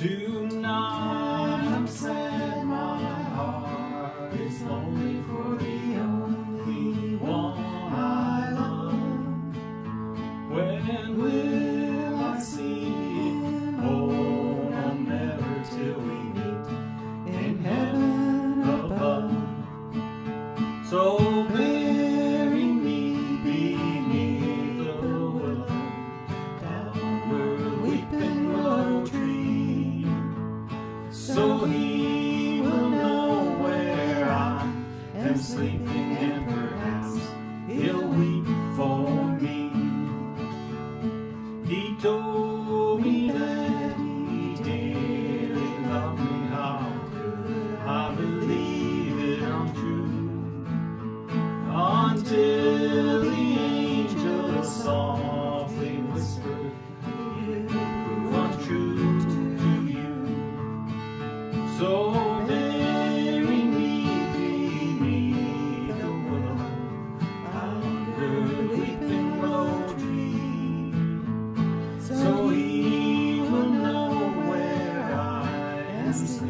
do not so he will know where I am sleeping So bury me beneath the willow under weeping willow tree, so he will know where I am.